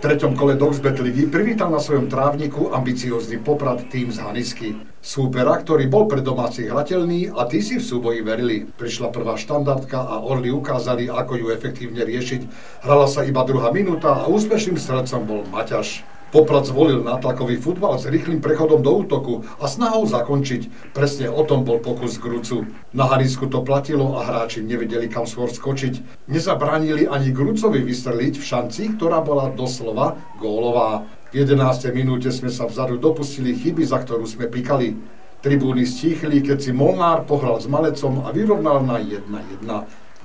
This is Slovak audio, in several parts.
Treťom kole Dogsbet ligy privítal na svojom trávniku ambiciózny poprad tým z Hanisky. Súpera, ktorý bol pre domácich hrateľný a tí si v súboji verili. Prišla prvá štandardka a Orly ukázali, ako ju efektívne riešiť. Hrala sa iba druhá minúta a úspešným stredcom bol Maťaš. Poprad zvolil nátlakový futbal s rýchlým prechodom do útoku a snahou zakončiť. Presne o tom bol pokus Grucu. Na Harisku to platilo a hráči nevedeli kam skôr skočiť. Nezabránili ani Grucovi vystreliť v šanci, ktorá bola doslova gólová. V 11. minúte sme sa vzadu dopustili chyby, za ktorú sme pikali. Tribúny stíchli, keď si Molnár pohral s Malecom a vyrovnal na 1-1.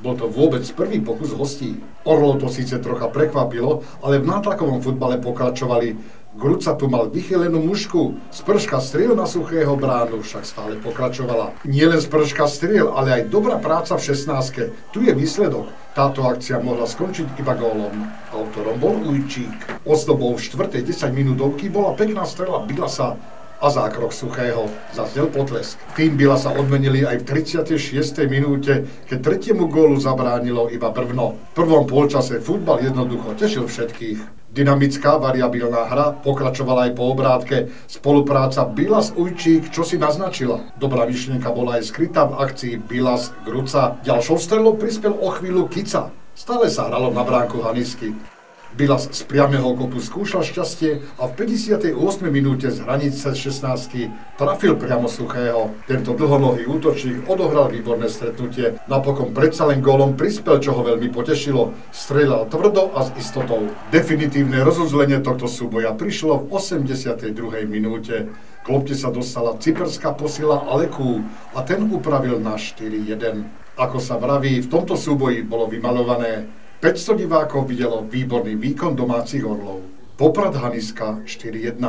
Bol to vôbec prvý pokus hostí. Orlov to síce trocha prekvapilo, ale v nátlakovom futbale pokračovali. Gruca tu mal vychylenú mušku, sprška striel na suchého bránu však stále pokračovala. Nielen sprška striel, ale aj dobrá práca v 16. Tu je výsledok. Táto akcia mohla skončiť iba gólom. Autorom bol Ujčík. Ozdobou 4. 10 minútovky bola pekná strela Bilasa a zákrok Suchého. Zaznel potlesk. Tým Bila sa odmenili aj v 36. minúte, keď tretiemu gólu zabránilo iba Brvno. V prvom polčase futbal jednoducho tešil všetkých. Dynamická, variabilná hra pokračovala aj po obrátke. Spolupráca Bilas Ujčík, čo si naznačila. Dobrá myšlienka bola aj skrytá v akcii Bilas Gruca. Ďalšou strelou prispel o chvíľu Kica. Stále sa hralo na bránku Hanisky. Bilas z priamého kopu skúšal šťastie a v 58. minúte z hranice 16 trafil priamo suchého. Tento dlhonohý útočník odohral výborné stretnutie. Napokon predsa len gólom prispel, čo ho veľmi potešilo. Strelal tvrdo a s istotou. Definitívne rozuzlenie tohto súboja prišlo v 82. minúte. K lopte sa dostala cyperská posila Aleku a ten upravil na 4-1. Ako sa vraví, v tomto súboji bolo vymalované 500 divákov videlo výborný výkon domácich orlov. Poprad Haniska 4-1.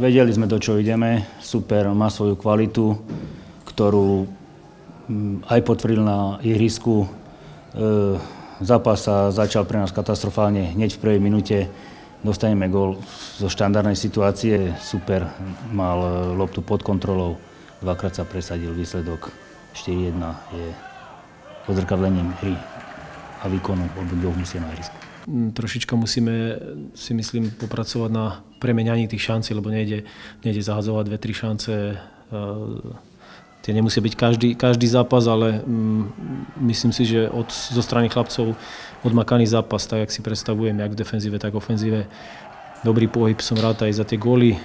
Vedeli sme, do čo ideme. Super, má svoju kvalitu, ktorú mm, aj potvrdil na ihrisku. E, zápas sa začal pre nás katastrofálne. Hneď v prvej minúte dostaneme gól zo štandardnej situácie. Super, mal e, loptu pod kontrolou. Dvakrát sa presadil výsledok 4-1 je odzrkadlením hry a výkonu obidvoch musia na ihrisku. Mm, trošička musíme si myslím popracovať na premenianí tých šancí, lebo nejde, nejde zahazovať dve, tri šance. E, tie nemusí byť každý, každý zápas, ale mm, myslím si, že od, zo strany chlapcov odmakaný zápas, tak jak si predstavujem, jak v defenzíve, tak v ofenzíve. Dobrý pohyb, som rád aj za tie góly.